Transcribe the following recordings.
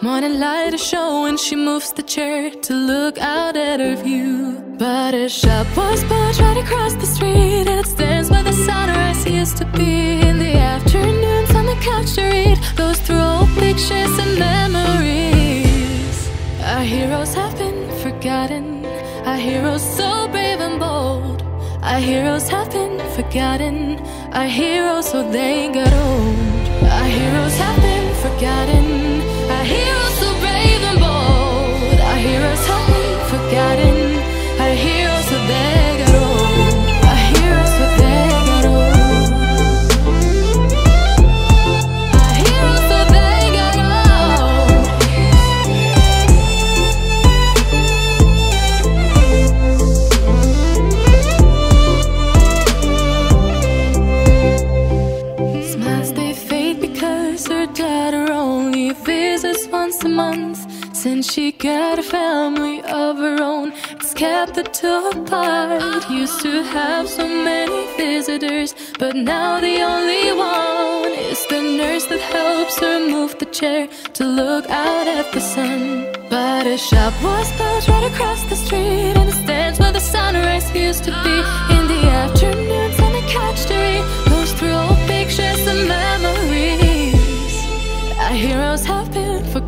Morning light is showing, she moves the chair to look out at her view. But a shop was built right across the street, and it stands where the sunrise used to be. In the afternoons on the couch to read, goes through old pictures and memories. Our heroes have been forgotten, our heroes so brave and bold. Our heroes have been forgotten, our heroes so they got old. Our heroes have been forgotten, heroes so brave and bold. Our heroes have been forgotten, the two apart. Used to have so many visitors, but now the only one is the nurse that helps her move the chair to look out at the sun. But a shop was built right across the street, and it stands where the sunrise used to be. In the afternoons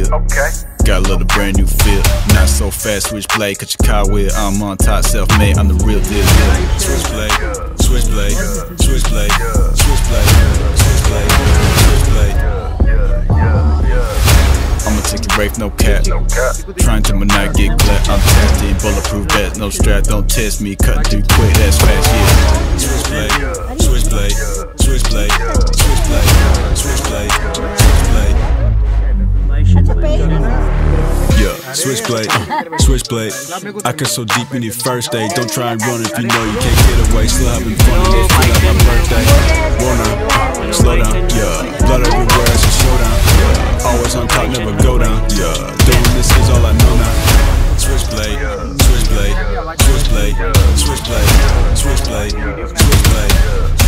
A new coat steel. Okay. Got a little brand new feel. Not so fast, switchblade, cut your car wheel. I'm on top, self made, I'm the real deal. Switchblade, switchblade, switchblade, switchblade, switchblade, switchblade. I'ma take a rave, no cap. No Trying to night get clapped. I'm in, bulletproof vest, no strap. Don't test me, cut through quick, that's fast, yeah. Switchblade, switchblade, switchblade, switchblade, switchblade, switchblade. Yeah, switchblade, switchblade. I can so deep in your first day. Don't try and run if you know you can't get away. Still having fun and it feel like my birthday. Wanna slow down, yeah. Blood everywhere, it's a showdown. Yeah. Always on top, never go down. Yeah, doing this is all I know now. Switchblade, switchblade, switchblade, switchblade, switchblade, switchblade. Switchblade.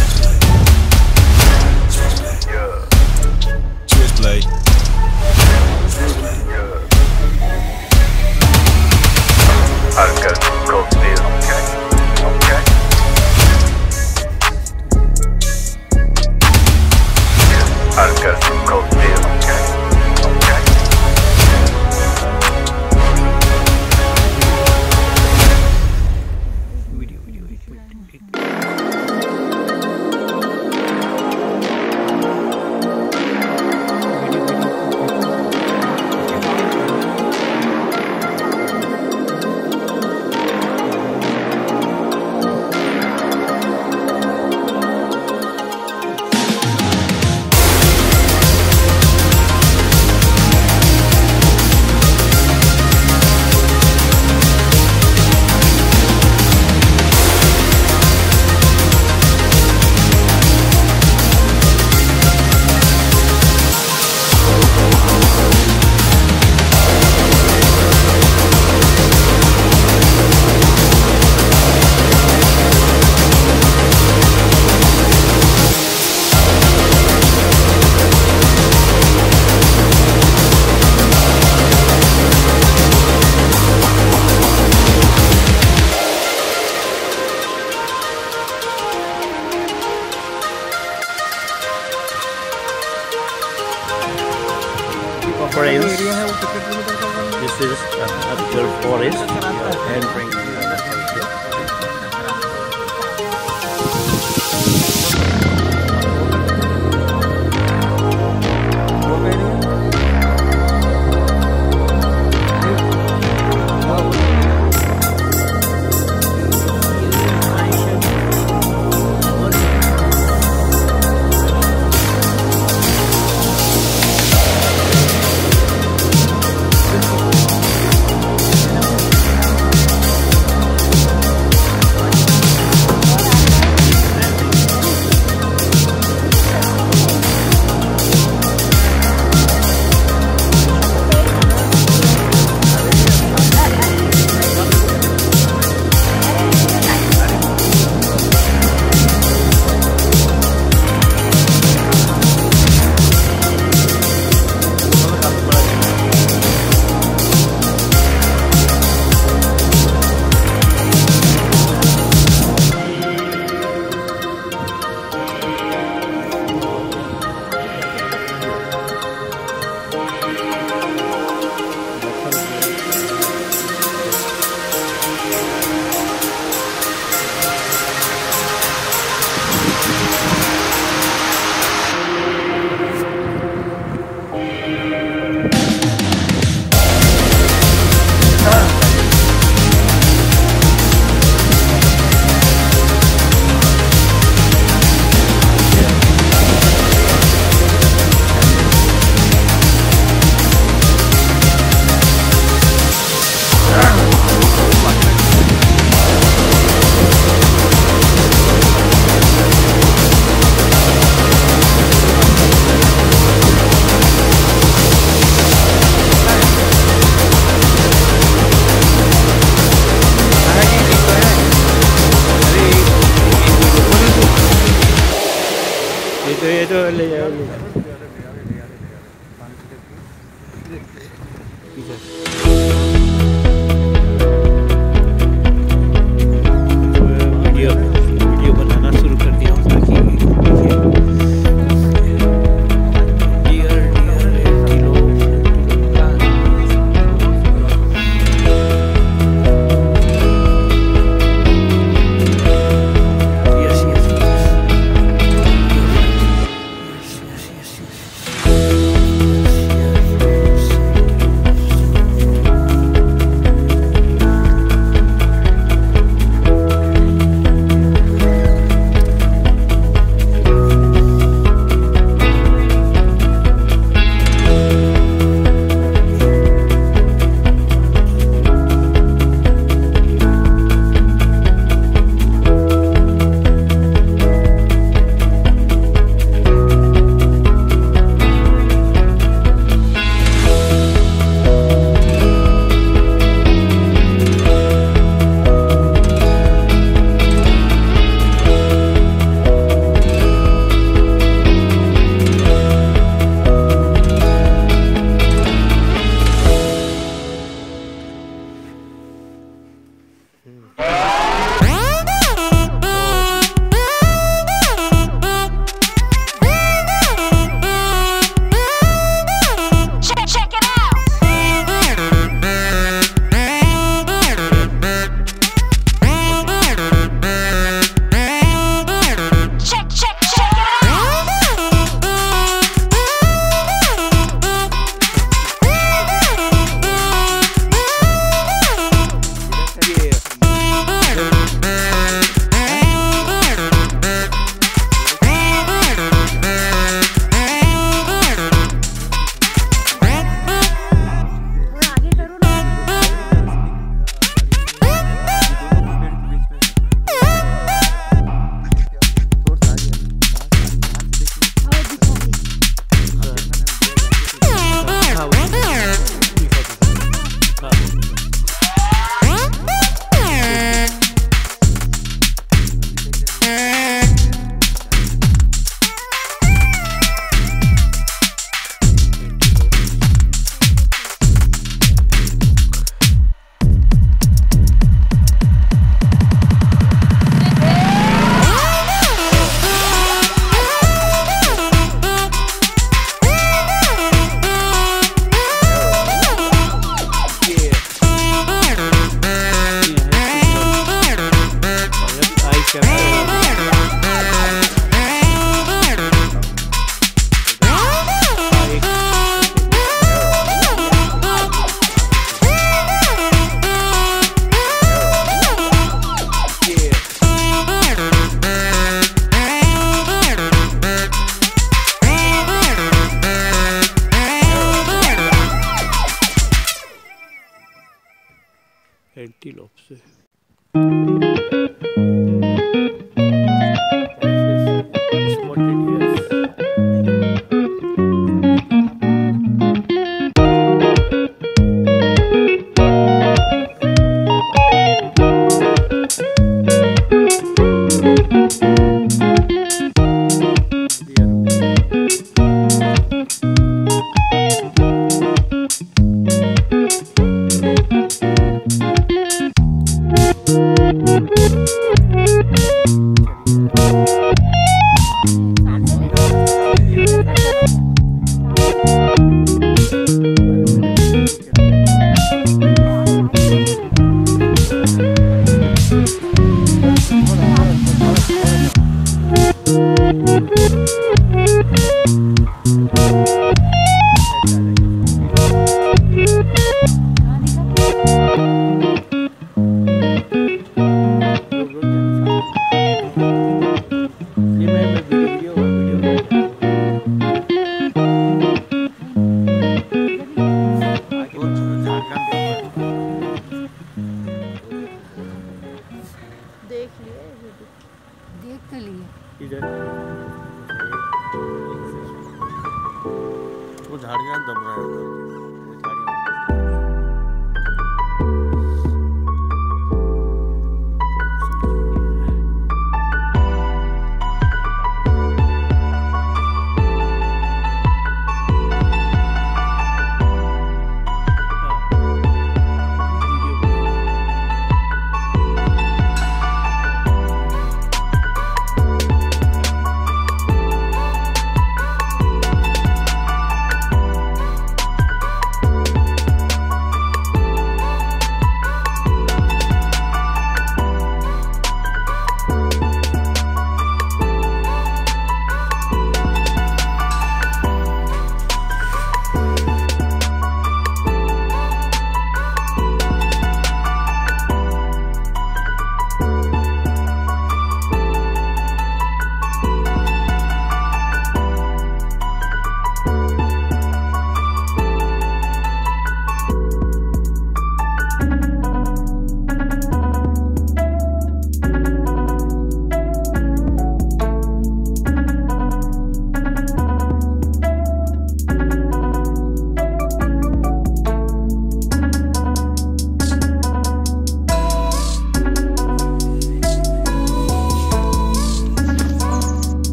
так добра.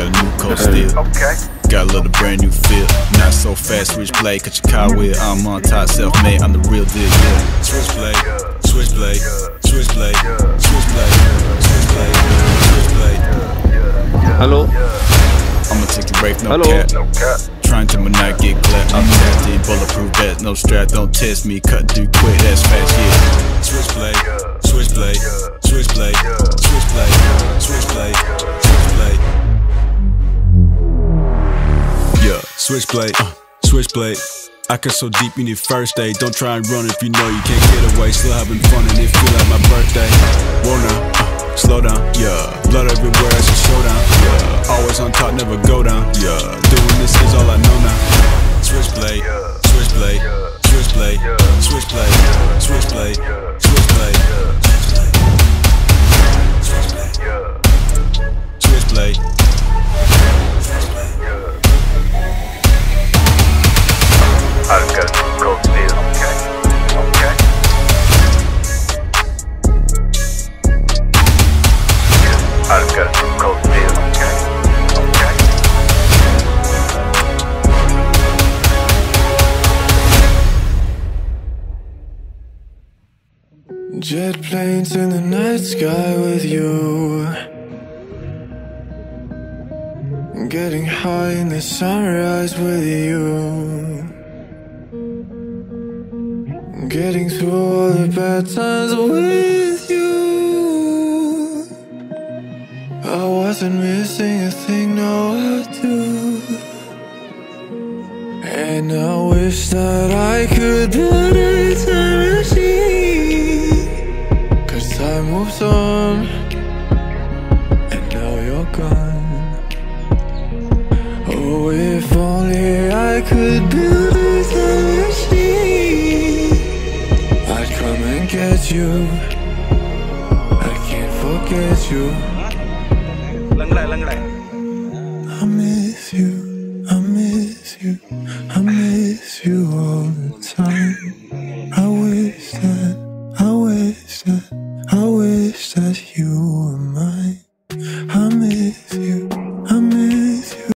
Got a new coat still. Okay. Got a little brand new feel. Not so fast, switchblade, cut your car with. I'm on top, self made, I'm the real deal, yeah. Switchblade, switchblade, switchblade, switchblade, switchblade, switchblade. Hello. I'ma take a break, no Hello. cap. No cap. Trying to my night get clapped. I'm tapped in, bulletproof vest, no strap, don't test me. Cut through quick, that's fast, yeah. Switchblade, switchblade, switchblade, switchblade, switchblade, switchblade. Switchblade, uh, switchblade. I cut so deep you need first aid. Don't try and run if you know you can't get away. Still having fun and it feel like my birthday. Wanna uh, slow down, yeah. Blood everywhere, it's a showdown, yeah. Always on top, never go down, yeah. Doing this is all I know now. Switchblade, switchblade, switchblade, switchblade, switchblade, switchblade, switchblade, switchblade. Coat. Okay. Okay. Coat steel. Okay. Okay. Jet planes in the night sky with you. Getting high in the sunrise with you. Getting through all the bad times with you. I wasn't missing a thing, no, I do. And I wish that I could build a you. I can't forget you.